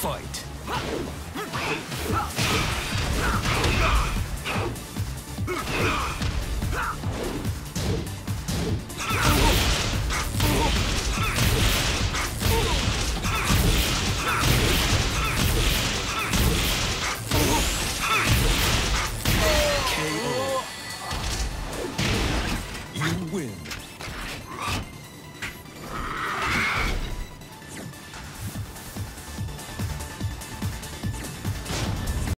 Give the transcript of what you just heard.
Fight.